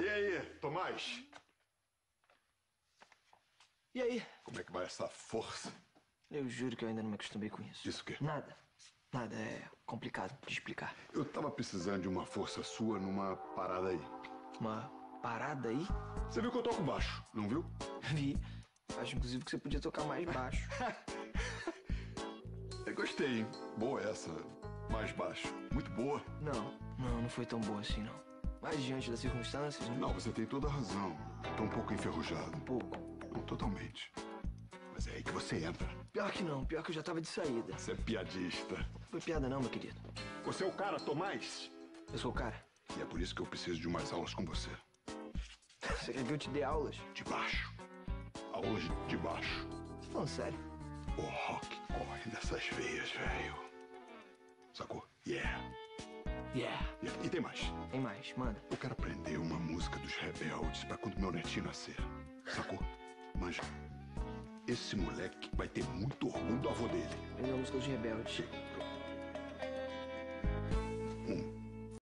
e aí, Tomás? E aí? Como é que vai essa força? Eu juro que eu ainda não me acostumei com isso. Isso o quê? Nada. Nada. É complicado de explicar. Eu tava precisando de uma força sua numa parada aí. Uma parada aí? Você viu que eu toco baixo, não viu? Vi. Acho inclusive que você podia tocar mais baixo. Eu gostei, hein? Boa essa. Mais baixo. Muito boa. Não, não, não foi tão boa assim, não. Mas diante das circunstâncias, né? Não, você tem toda a razão. Tô um pouco enferrujado. Um pouco. Não totalmente. Mas é aí que você entra. Pior que não, pior que eu já tava de saída. Você é piadista. Foi piada não, meu querido. Você é o cara, Tomás? Eu sou o cara. E é por isso que eu preciso de umas aulas com você. Você quer que eu te dê aulas? De baixo. Aulas de baixo. Você falando sério? O rock corre nessas veias, velho. Sacou? Yeah. Yeah. yeah. E tem mais. Tem mais, manda. Eu quero aprender uma música dos rebeldes pra quando meu netinho nascer. Sacou? Manja. Esse moleque vai ter muito orgulho do avô dele. Aprendeu a música dos rebeldes.